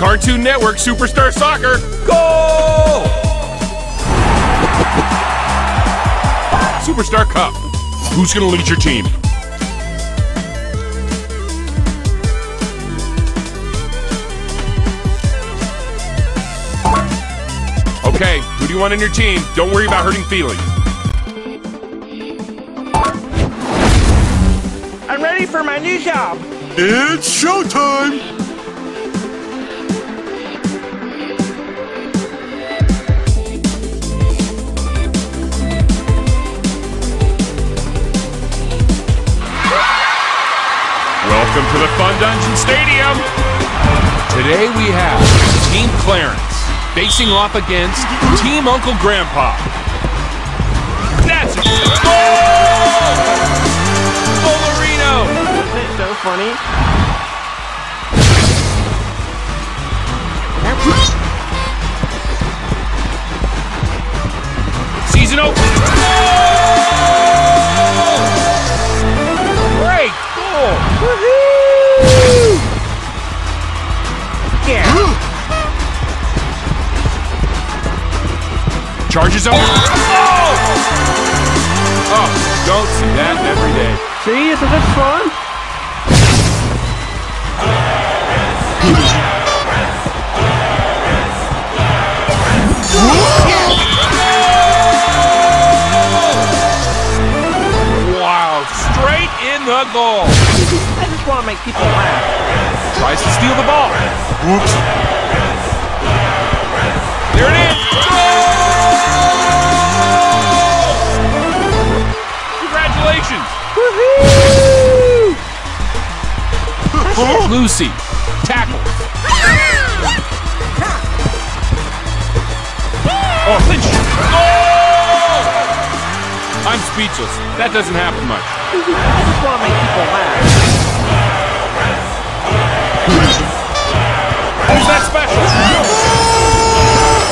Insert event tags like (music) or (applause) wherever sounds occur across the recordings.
Cartoon Network Superstar Soccer. Goal! Superstar Cup. Who's going to lead your team? Okay, who do you want on your team? Don't worry about hurting feelings. I'm ready for my new job. It's showtime! Dungeon Stadium. Today we have Team Clarence facing off against Team Uncle Grandpa. That's a goal! Bolarino! Isn't it so funny? Season opener. Great goal! Yeah. Charges up. Oh! Oh, don't see that every day. See, isn't this fun? Wow, straight in the goal. I just want to make people laugh. Tries to steal the ball. Whoops. There it is. Goal! Congratulations. Lucy, tackle. Oh, Lynch. Goal! I'm speechless. That doesn't happen much. (laughs) I just want to make people laugh. Who's that special?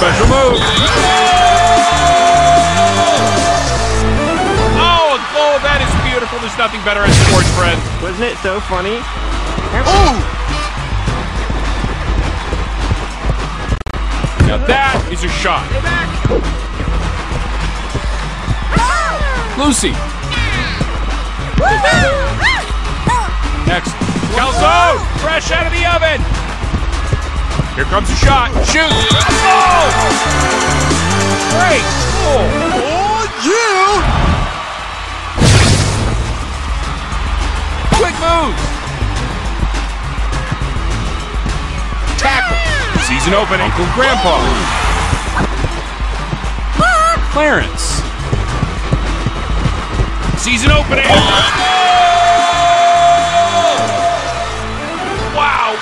Special move. Oh, a goal. That is beautiful. There's nothing better at sports, friend. Wasn't it so funny? Oh! Now that is a shot. Lucy. Excellent. Calzone, fresh out of the oven. Here comes a shot. Shoot. Oh! Great. Oh, yeah! Quick moves. Tackle. Season opening. Uncle Grandpa. Clarence. Season opening. Wow,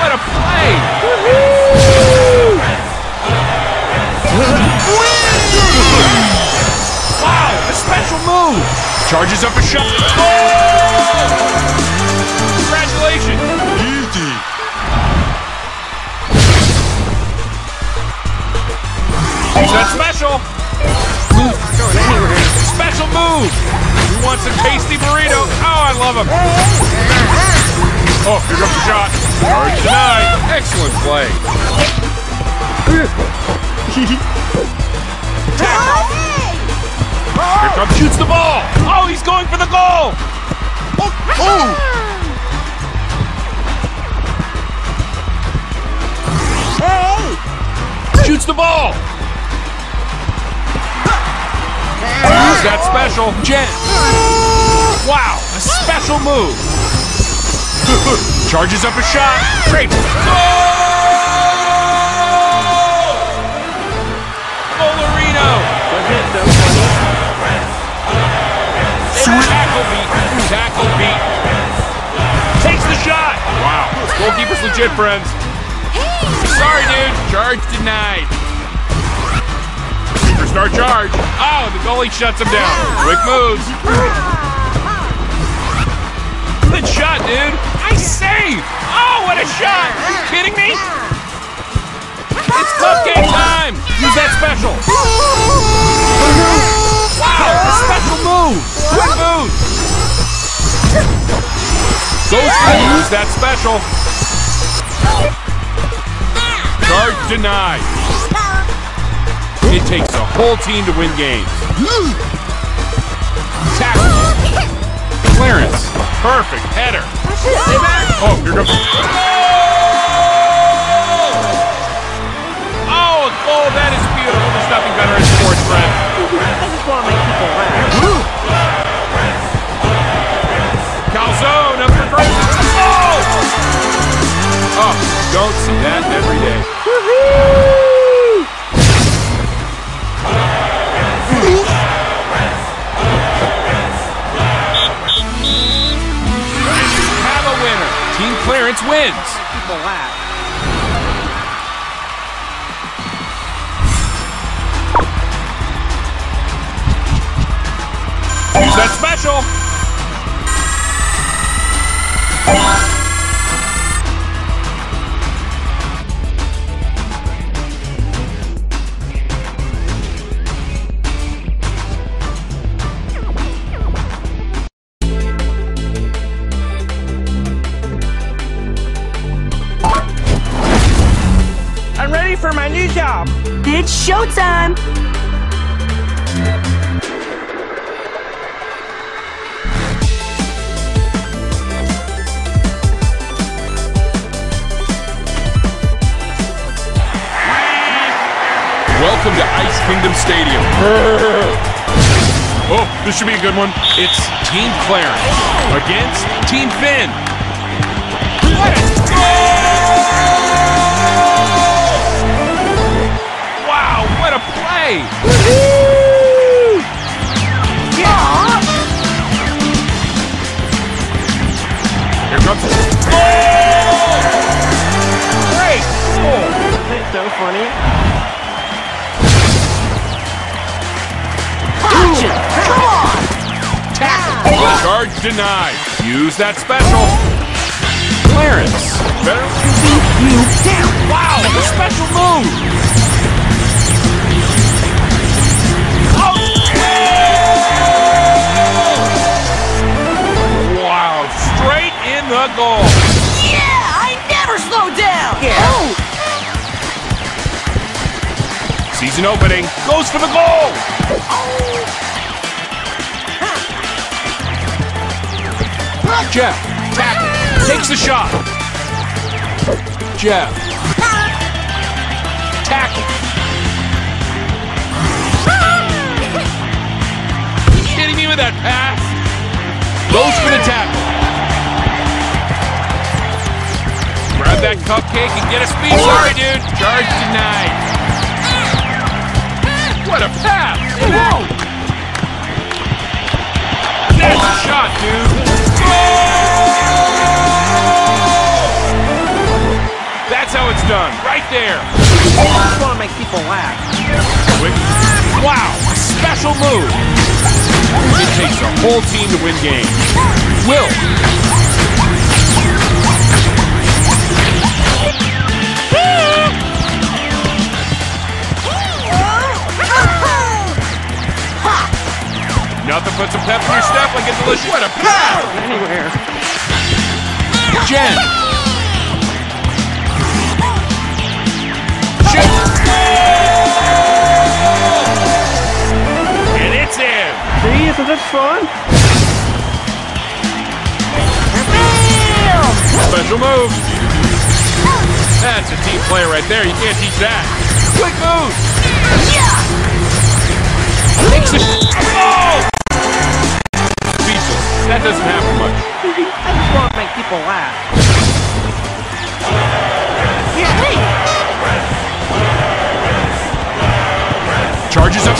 what a play. Wow, a special move. Charges up a shot. Congratulations. Easy. That special. Special move. Who wants a tasty burrito? Oh, I love them. Oh, here comes the shot. Charge denied. Excellent play. (laughs) Oh, here comes, shoots the ball. Oh, he's going for the goal. Oh! Oh! Shoots the ball. Ah. Use that special. Jen. Ah. Wow, a special move. (laughs) Charges up a shot. Great. Goal! Funny? Tackle beat. Tackle beat. Takes the shot. Wow. Goalkeeper's legit, friends. Sorry, dude. Charge denied. Superstar charge. Oh, the goalie shuts him down. Quick moves. Good shot, dude. I saved. Oh, what a shot. Are you kidding me? It's cupcake time. Use that special. Wow, a special move. Quick move. Goes for use that special. Charge denied. It takes a whole team to win games. Tackle. Clearance. Perfect header. Oh, here comes. Oh! Oh, a goal. That is beautiful. There's nothing better in sports, friend. I just want to make people laugh. Calzone up for grabs. Oh! Oh, don't see that every day. Have Clarence wins. Use that special. It's showtime! Welcome to Ice Kingdom Stadium. (laughs) Oh, this should be a good one. It's Team Clarence against Team Finn. Let's a play! Here comes goal! Great goal! Isn't it so funny? Gotcha! Come on! Tackle. Charge denied. Use that special. Clarence. Better. You down! Wow, a special move. Season opening. Goes for the goal. Jeff. Tackle. Takes the shot. Jeff. Tackle. Kidding me with that pass? Goes for the tackle. Grab that cupcake and get a speed. Sorry, dude. Charge denied. What a pass! Whoa! That's a shot, dude. That's how it's done, right there. I just want to make people laugh. Quick. Wow, special move. It takes a whole team to win games. Will. Nothing puts a pep in your step like a delicious. What a pass! Anywhere. Jen. Shoot. And it's in. See, isn't this fun? Special move. That's a team player right there. You can't teach that. Quick move. Takes the. Oh! Speechless. That doesn't happen much. I just want to make people laugh. Charges up.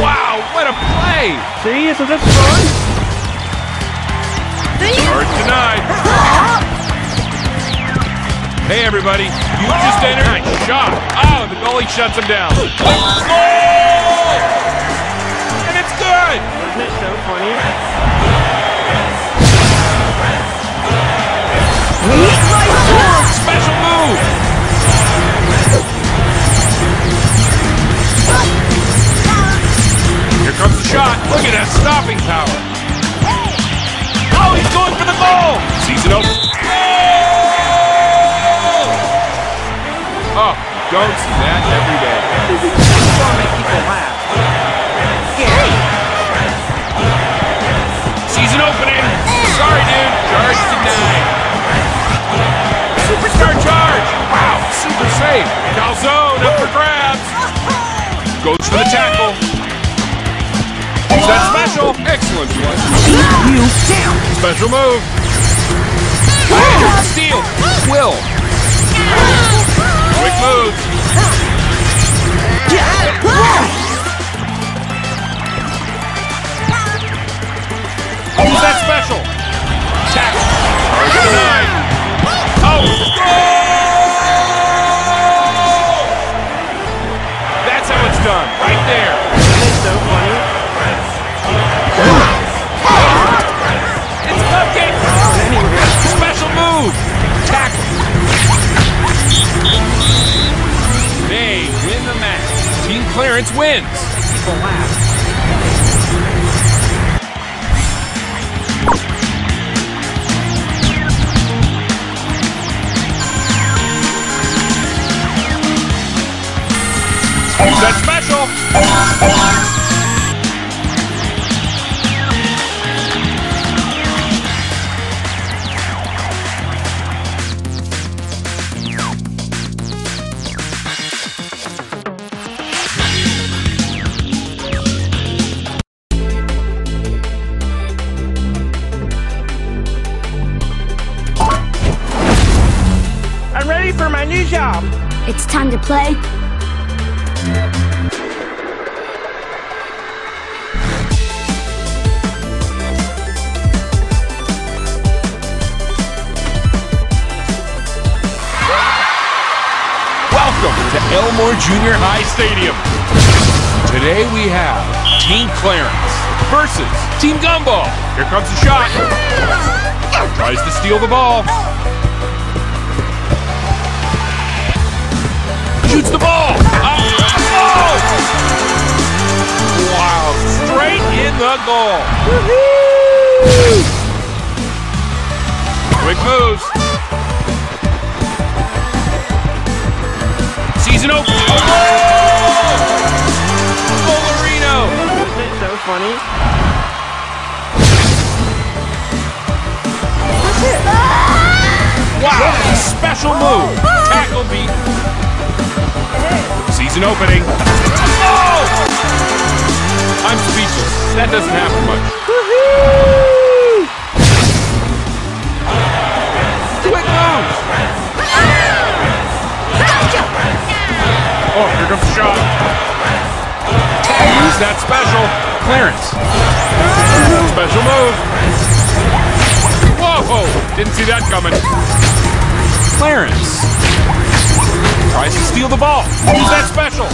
Wow, what a play! See, isn't this fun? Charge denied. Hey, everybody. You just entered. Nice shot. Oh, the goalie shuts him down. Goal! Brilliant! Wasn't it so funny? My! Special move! Here comes the shot. Look at that stopping power. Oh, he's going for the goal! Season it. Oh, you don't see that every day. To make people laugh. Season opening. Sorry, dude. Charge denied. Superstar charge. Wow, super safe. Calzone up for grabs. Goes for the tackle. Use that special. Excellent play. You down. Special move. Steal. Will. Play. Welcome to Elmore Junior High Stadium. Today we have Team Clarence versus Team Gumball. Here comes the shot. Tries to steal the ball. Shoots the ball. Up. Oh! Wow, straight in the goal. Quick moves. Season open. Oh! Volarino. Isn't it so funny? Wow, special move. Tackle beat. Season opening. Oh! I'm speechless. That doesn't happen much. Quick moves. Oh, here comes shot. Use that special. Clarence. Special move. Whoa! Didn't see that coming. Clarence. Tries to steal the ball. Use that special.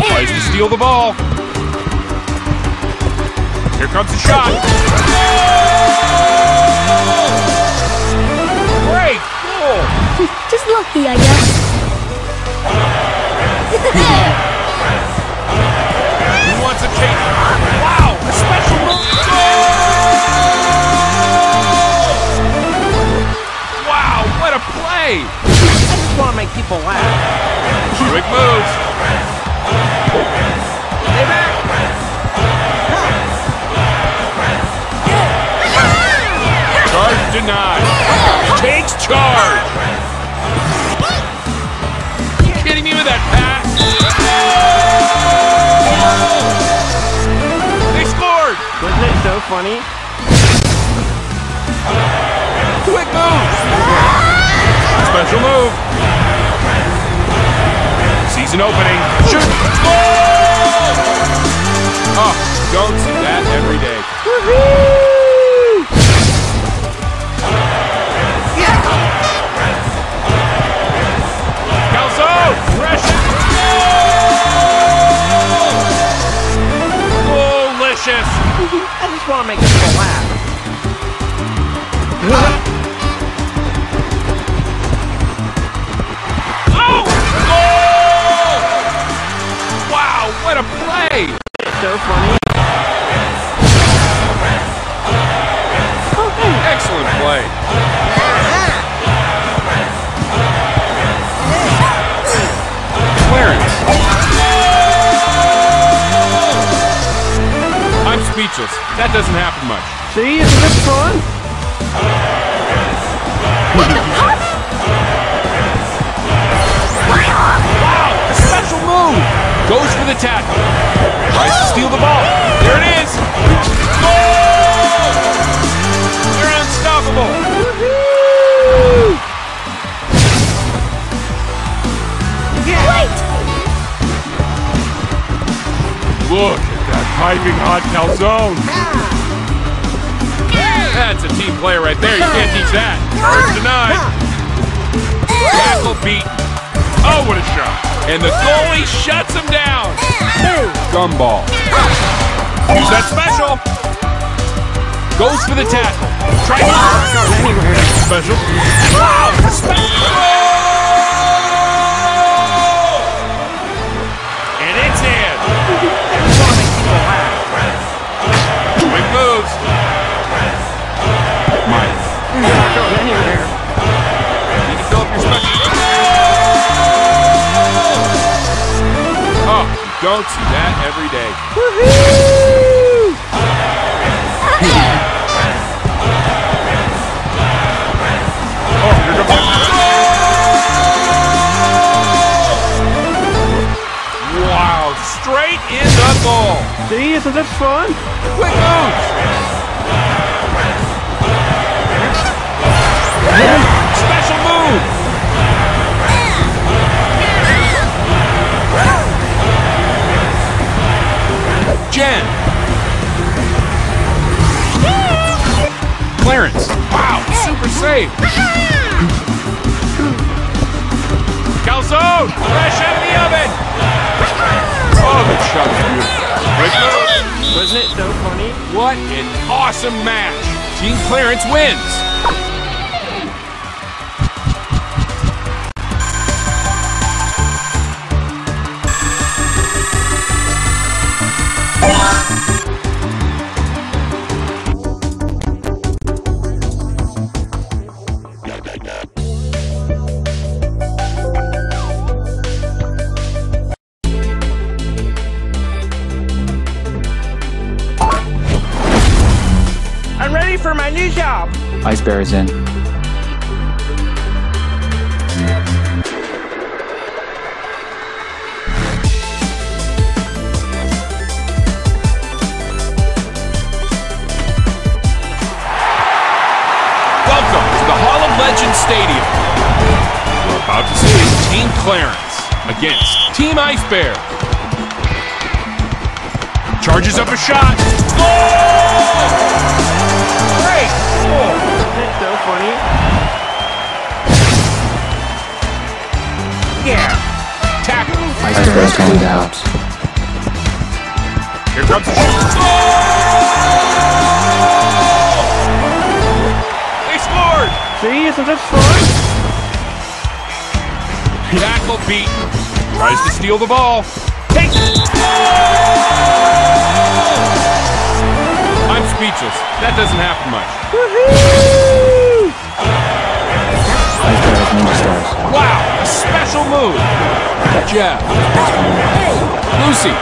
Tries to steal the ball. Here comes the shot. Goal! Great goal. (laughs) Just lucky, I guess. (laughs) Who wants a cake? Wow! A special move. Goal! Wow! What a play! I just want to make people laugh. Quick moves. Stay back. Charge denied. Takes charge. You kidding me with that pass? They scored. Wasn't it so funny? Quick move. Special move. Season opening. Shoot. Goal! Oh, don't see that every day. Calzone! Pressure! Goal! Delicious! I just want to make people laugh. Speechless. That doesn't happen much. See, isn't this fun? What the fuck? Wow, a special move. Goes for the tackle. Tries to steal the ball. There it is. Goal! That hot calzone. That's a team player right there. You can't teach that. Charge denied. Tackle beaten. Oh, what a shot. And the goalie shuts him down. Gumball. Use that special. Goes for the tackle. Try Special. Wow, special. And it's in. Quick moves. Mike. Not going anywhere. Need to fill up your. Oh, you don't see that every day. Oh, here comes Wow, straight in the goal. See, isn't this fun? Quick moves. Special move. Jen. Clarence. Wow, super save. Calzone, fresh out of the oven. Oh, that shot beautiful. Wasn't it so funny? What an awesome match! Team Clarence wins! Ice Bear is in. Welcome to the Hall of Legends Stadium. We're about to see Team Clarence against Team Ice Bear. Charges up a shot. Goal! Great goal! Isn't so funny? Yeah. Tackle. Ice Bear is going down. Here comes the shot. Goal! They scored! See, isn't this fun? Tackle beaten. Tries to steal the ball. Take I'm speechless. That doesn't happen much. Wow, a special move. Jeff. Lucy.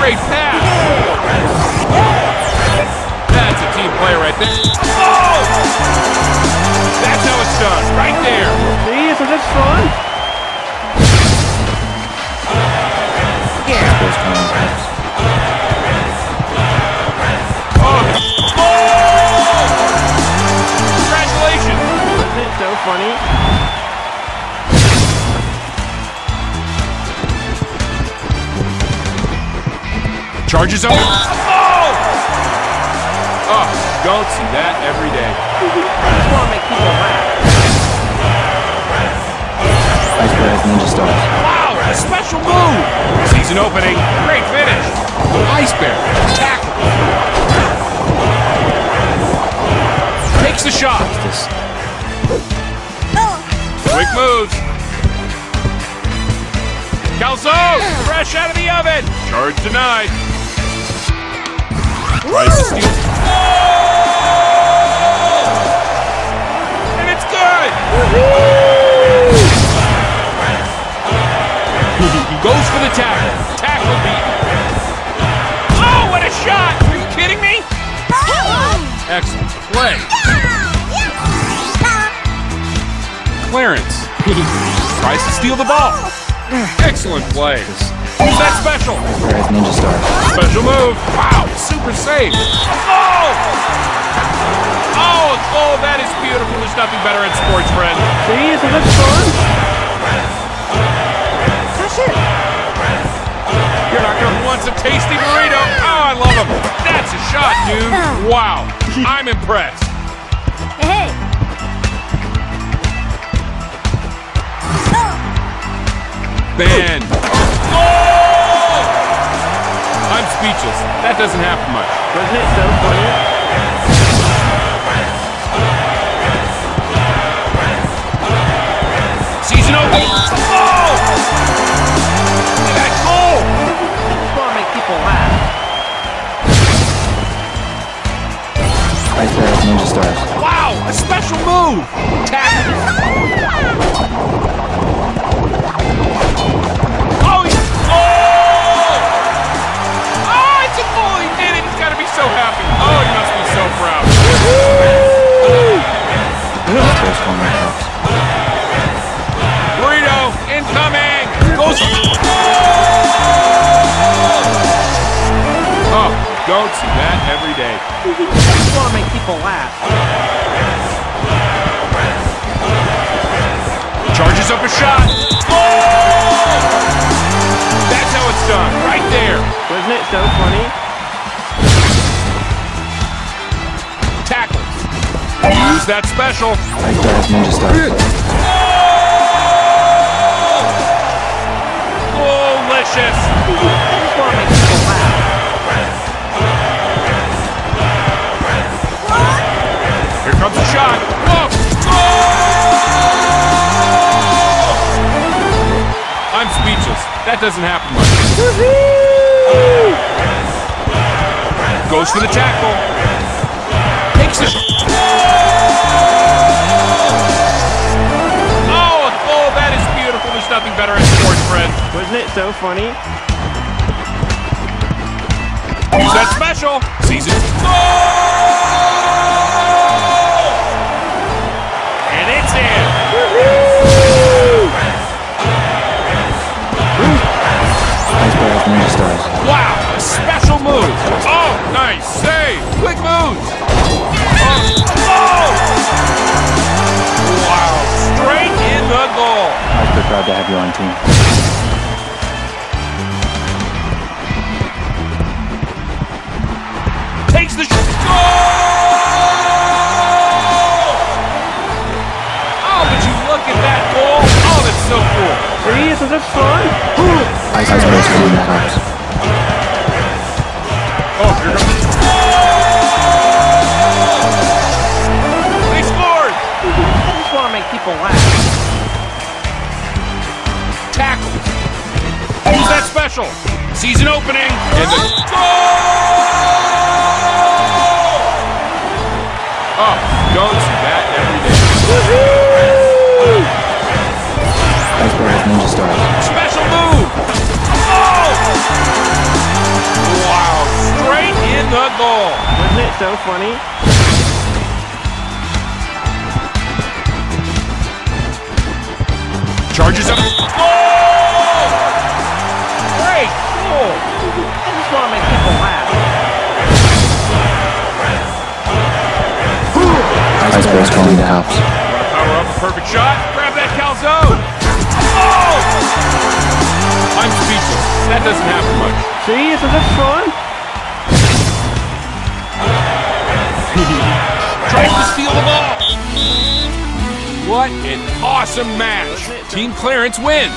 Great pass. That's a team player right there. Oh! That's how it's done. Right there. See, isn't this fun? So funny? Charges up. Oh! Oh, don't see that every day. I Just want to make people laugh. Ice Bear has Ninja Stars. Wow, a special move. Season opening. Great finish. Ice Bear. Tackle. Takes the shot. Quick moves. Calzone, fresh out of the oven. Charge denied. Tries to steal. Oh! And it's good. Goes for the tackle. Tackle beat. Oh, what a shot! Are you kidding me? Excellent play. Clarence (laughs) tries to steal the ball. Excellent play. Use that special. Ice Bear has Ninja Stars. Special move. Wow, super save. Oh! Oh, oh, that is beautiful. There's nothing better in sports, friend. See, isn't this fun? That's it. You're not going to want some tasty burrito. Oh, I love him. That's a shot, dude. (laughs) Wow, I'm impressed. Hey, I'm speechless. That doesn't happen much. Wasn't it funny? Season opening. Use that special. Ice Bear has Ninja Stars. Delicious. Just want to make people laugh. Here comes a shot. Whoa. Oh! I'm speechless. That doesn't happen much. Goes for the tackle. Wasn't it so funny? Use that special. Season. Goal! And it's in. Ice Bear has Ninja Stars. Wow, a special move. Oh, nice save. Quick moves. Oh, oh! Wow, straight in the goal. Ice Bear proud to have you on team. Goal! Oh, would you look at that goal? Oh, that's so cool. See, isn't this fun? Ice Bear has Homer Cups. Oh, here comes. They scored! Just want to make people laugh. Tackle. Use that special. Season opening. And the goal! Oh, don't that every day. Ice Bear has Ninja Stars. Special move. Oh! Wow, straight in the goal. Wasn't it so funny? Charges up. Goal! Ice Bear is calling the house. Power up, a perfect shot. Grab that calzone. Oh! I'm speechless. That doesn't happen much. See, isn't this fun? (laughs) Tries to steal the ball. What an awesome match. Team Clarence wins.